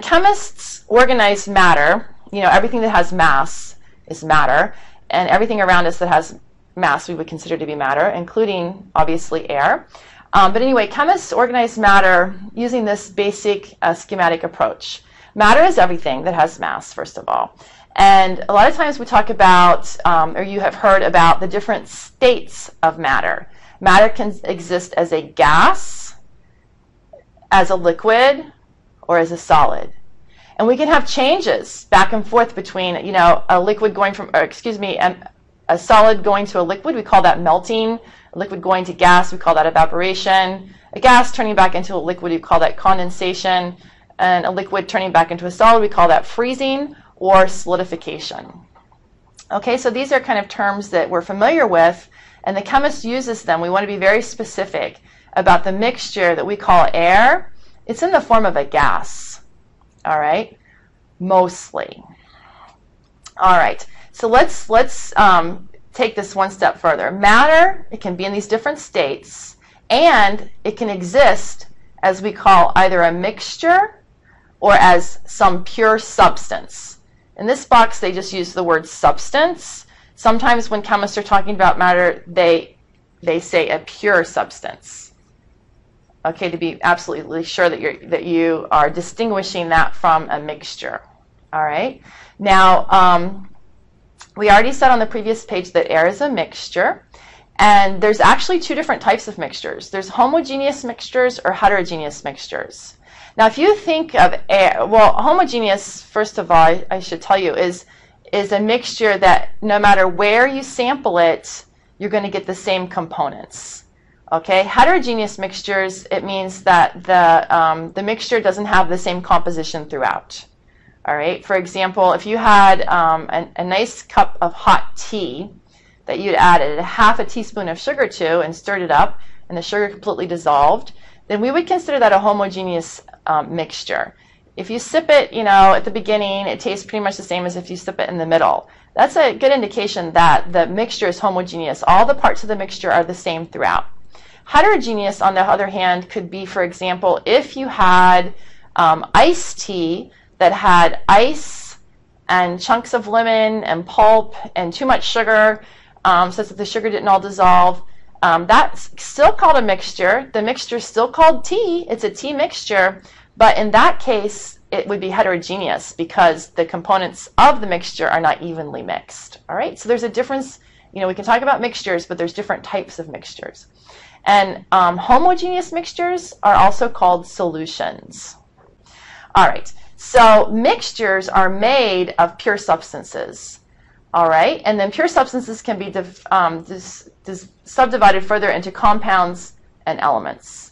chemists organize matter, you know, everything that has mass is matter, and everything around us that has mass we would consider to be matter, including obviously air. Um, but anyway, chemists organize matter using this basic uh, schematic approach. Matter is everything that has mass, first of all. And a lot of times we talk about, um, or you have heard about, the different states of matter. Matter can exist as a gas, as a liquid, or as a solid. And we can have changes back and forth between, you know, a liquid going from, or excuse me, a solid going to a liquid. We call that melting. A liquid going to gas, we call that evaporation. A gas turning back into a liquid, we call that condensation. And a liquid turning back into a solid, we call that freezing or solidification. Okay, so these are kind of terms that we're familiar with, and the chemist uses them. We want to be very specific about the mixture that we call air. It's in the form of a gas all right? Mostly. All right, so let's, let's um, take this one step further. Matter, it can be in these different states, and it can exist as we call either a mixture or as some pure substance. In this box, they just use the word substance. Sometimes when chemists are talking about matter, they, they say a pure substance okay, to be absolutely sure that you're that you are distinguishing that from a mixture. All right. Now, um, we already said on the previous page that air is a mixture, and there's actually two different types of mixtures. There's homogeneous mixtures or heterogeneous mixtures. Now, if you think of air, well, homogeneous, first of all, I, I should tell you, is is a mixture that no matter where you sample it, you're going to get the same components. Okay, heterogeneous mixtures, it means that the, um, the mixture doesn't have the same composition throughout. All right, for example, if you had um, a, a nice cup of hot tea that you'd added a half a teaspoon of sugar to and stirred it up, and the sugar completely dissolved, then we would consider that a homogeneous um, mixture. If you sip it, you know, at the beginning, it tastes pretty much the same as if you sip it in the middle. That's a good indication that the mixture is homogeneous. All the parts of the mixture are the same throughout. Heterogeneous, on the other hand, could be, for example, if you had um, iced tea that had ice and chunks of lemon and pulp and too much sugar, um, such that the sugar didn't all dissolve. Um, that's still called a mixture. The mixture is still called tea. It's a tea mixture, but in that case, it would be heterogeneous because the components of the mixture are not evenly mixed. All right, so there's a difference. You know, we can talk about mixtures, but there's different types of mixtures. And um, homogeneous mixtures are also called solutions. All right, so mixtures are made of pure substances. All right, and then pure substances can be um, subdivided further into compounds and elements.